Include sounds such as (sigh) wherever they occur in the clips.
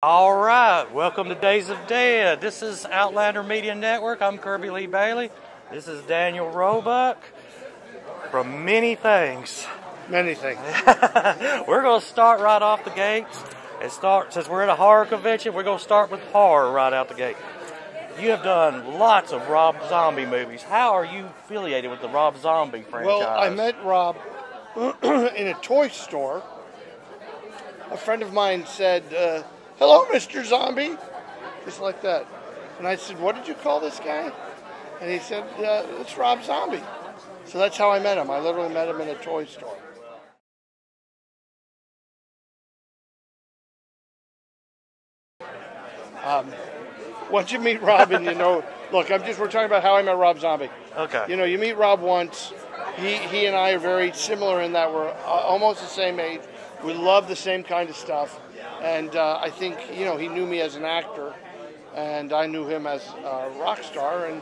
All right, welcome to Days of Dead. This is Outlander Media Network. I'm Kirby Lee Bailey. This is Daniel Roebuck from many things. Many things. (laughs) we're going to start right off the gates and start, since we're at a horror convention, we're going to start with horror right out the gate. You have done lots of Rob Zombie movies. How are you affiliated with the Rob Zombie franchise? Well, I met Rob (clears throat) in a toy store. A friend of mine said, uh, Hello, Mr. Zombie. Just like that. And I said, What did you call this guy? And he said, uh, It's Rob Zombie. So that's how I met him. I literally met him in a toy store. Um, once you meet Rob and you know, (laughs) look, I'm just, we're talking about how I met Rob Zombie. Okay. You know, you meet Rob once. He, he and I are very similar in that we're uh, almost the same age. We love the same kind of stuff. And uh, I think, you know, he knew me as an actor, and I knew him as a rock star, and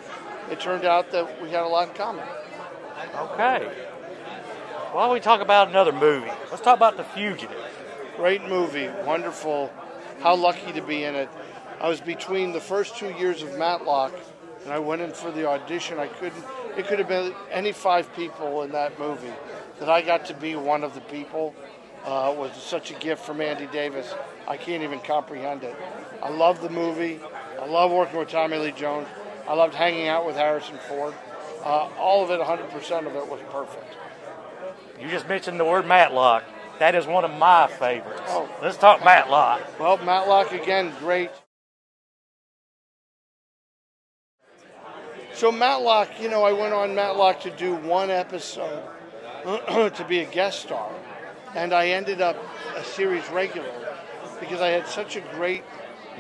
it turned out that we had a lot in common. Okay. Why don't we talk about another movie? Let's talk about The Fugitive. Great movie, wonderful. How lucky to be in it. I was between the first two years of Matlock, and I went in for the audition. I couldn't. It could have been any five people in that movie. That I got to be one of the people uh, was such a gift from Andy Davis. I can't even comprehend it. I love the movie. I love working with Tommy Lee Jones. I loved hanging out with Harrison Ford. Uh, all of it, 100% of it, was perfect. You just mentioned the word Matlock. That is one of my favorites. Oh. Let's talk Matlock. Well, Matlock again, great. So Matlock, you know, I went on Matlock to do one episode (clears throat) to be a guest star, and I ended up a series regular because I had such a great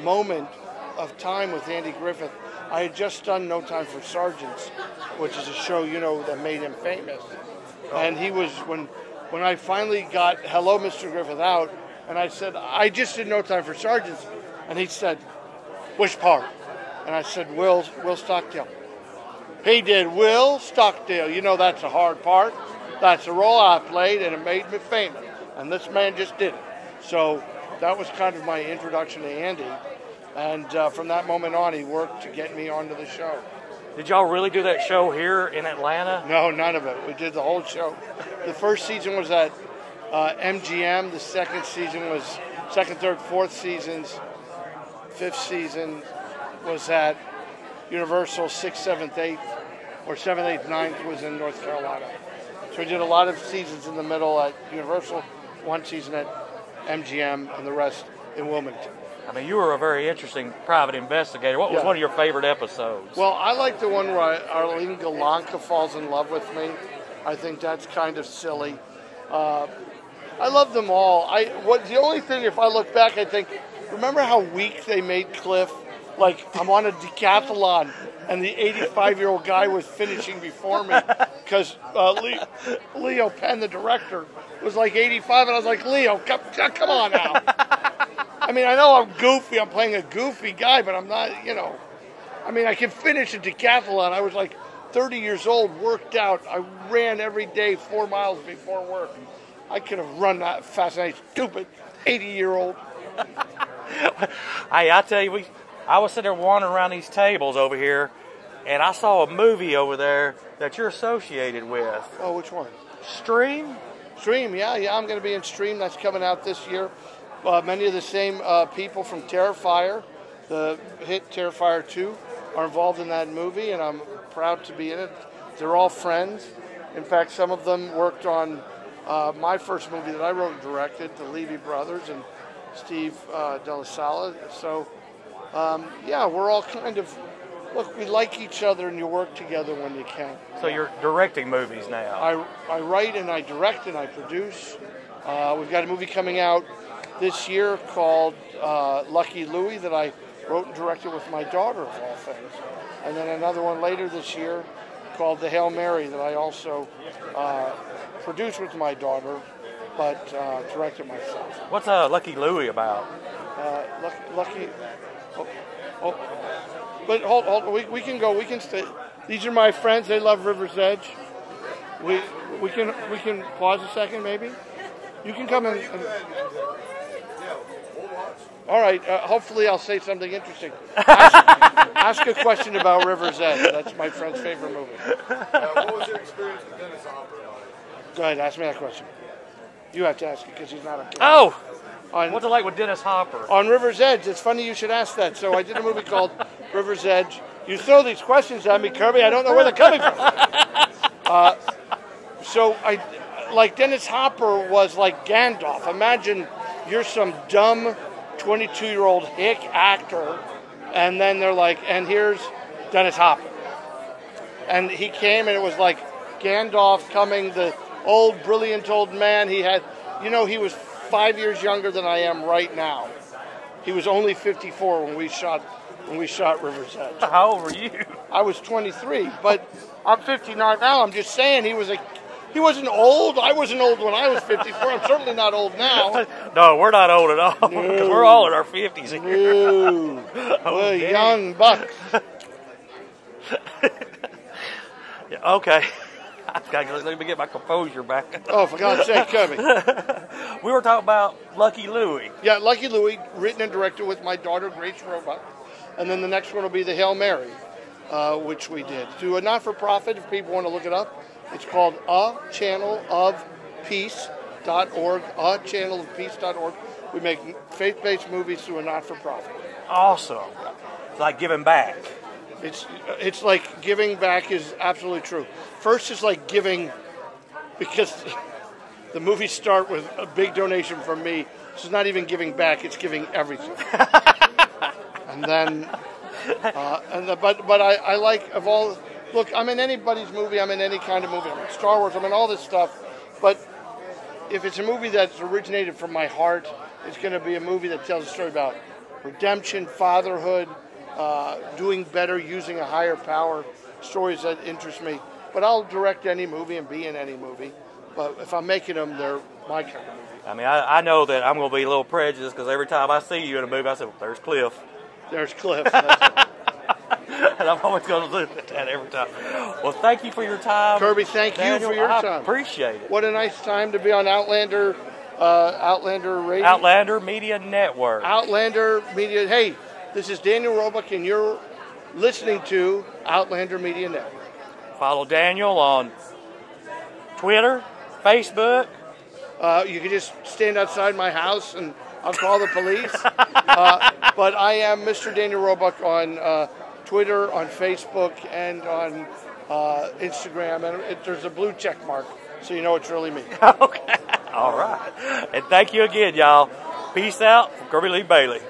moment of time with Andy Griffith. I had just done No Time for Sergeants, which is a show you know that made him famous, oh. and he was when when I finally got Hello, Mr. Griffith out, and I said I just did No Time for Sergeants, and he said, which part? And I said Will Will Stockdale. He did Will Stockdale. You know that's a hard part. That's the role I played, and it made me famous. And this man just did it. So that was kind of my introduction to Andy. And uh, from that moment on, he worked to get me onto the show. Did y'all really do that show here in Atlanta? No, none of it. We did the whole show. The first season was at uh, MGM. The second season was second, third, fourth seasons. Fifth season was at Universal. Sixth, seventh, eighth, or seventh, eighth, ninth was in North Carolina. So we did a lot of seasons in the middle at Universal, one season at MGM, and the rest in Wilmington. I mean, you were a very interesting private investigator. What was Yeah. one of your favorite episodes? Well, I like the one where Arlene Galanka falls in love with me. I think that's kind of silly. Uh, I love them all. I what the only thing, if I look back, I think, remember how weak they made Cliff? Like I'm on a decathlon, and the 85 year old guy was finishing before me because uh, Leo, Leo Penn, the director, was like 85, and I was like, Leo, come, come on now. I mean, I know I'm goofy. I'm playing a goofy guy, but I'm not. You know, I mean, I can finish a decathlon. I was like 30 years old, worked out. I ran every day four miles before work. I could have run that fast. I stupid 80 year old. (laughs) Hey, I tell you, we, I was sitting there wandering around these tables over here, and I saw a movie over there that you're associated with. Oh, which one? Stream? Stream. Yeah, yeah. I'm going to be in Stream. That's coming out this year. Uh, many of the same uh, people from Terrifier, the hit Terrifier 2, are involved in that movie, and I'm proud to be in it. They're all friends. In fact, some of them worked on uh, my first movie that I wrote and directed, The Levy Brothers, and Steve uh, Della Sala. So, um, yeah, we're all kind of look. We like each other, and you work together when you can. So you're directing movies now. I, I write and I direct and I produce. Uh, we've got a movie coming out this year called uh, Lucky Louie that I wrote and directed with my daughter, of all things. And then another one later this year called The Hail Mary that I also uh, produced with my daughter, but uh, directed myself. What's uh, Lucky Louie about? Uh, lucky, lucky oh. But hold, hold, we, we can go. We can stay. These are my friends. They love River's Edge. We we can we can pause a second, maybe. You can come in. and- All right. Uh, hopefully, I'll say something interesting. Ask, ask a question about River's Edge. That's my friend's favorite movie. Uh, what was your experience with Dennis Hopper? Go ahead. Ask me that question. You have to ask it because he's not a. camera. Oh, On, what's it like with Dennis Hopper? on River's Edge. It's funny you should ask that. So I did a movie called River's Edge. You throw these questions at me, Kirby. I don't know where they're coming from. (laughs) Uh, so I, like Dennis Hopper was like Gandalf. Imagine you're some dumb 22 year old hick actor, and then they're like, and here's Dennis Hopper. And he came, and it was like Gandalf coming, the old, brilliant old man. He had, you know, he was five years younger than I am right now. He was only 54 when we shot when we shot River's Edge. (laughs) How old were you? I was 23, but I'm 59 now. I'm just saying he was a he wasn't old. I wasn't old when I was 54. I'm certainly not old now. (laughs) No, we're not old at all because we're all in our fifties here. Ooh, (laughs) we're young bucks. Yeah, okay. I've got to let me get my composure back. Oh, for God's sake, Kirby. (laughs) We were talking about Lucky Louie. Yeah, Lucky Louie, written and directed with my daughter Grace Roebuck, and then the next one will be the Hail Mary, uh, which we did to a not-for-profit. If people want to look it up, it's called A Channel of Peace.org. A Channel of Peace.org. We make faith-based movies through a not-for-profit. Awesome. It's like giving back. It's it's like giving back is absolutely true. First, it's like giving because (laughs) the movies start with a big donation from me. So it's not even giving back; it's giving everything. (laughs) and then, uh, and the, but but I, I like of all. Look, I'm in anybody's movie. I'm in any kind of movie. I'm in Star Wars. I'm in all this stuff. But if it's a movie that's originated from my heart, it's going to be a movie that tells a story about redemption, fatherhood, uh, doing better, using a higher power, stories that interest me. But I'll direct any movie and be in any movie. But if I'm making them, they're my kind of movie. I mean, I, I know that I'm going to be a little prejudiced because every time I see you in a movie, I say, well, "There's Cliff," There's Cliff. (laughs) And I'm always going to do that every time. Well, thank you for your time, Kirby, thank you for your I time. Appreciate it. what a nice time to be on Outlander, uh, Outlander Radio. Outlander Media Network. Outlander Media. Hey, this is Daniel Roebuck, and you're listening to Outlander Media Network. Follow Daniel on Twitter, Facebook. Uh, you can just stand outside my house and I'll call the police. (laughs) uh, but I am Mr. Daniel Roebuck on uh, Twitter, on Facebook, and on uh, Instagram. And it, there's a blue check mark, so you know it's really me. (laughs) okay. All right. And thank you again, y'all. Peace out from Kirby Lee Bailey.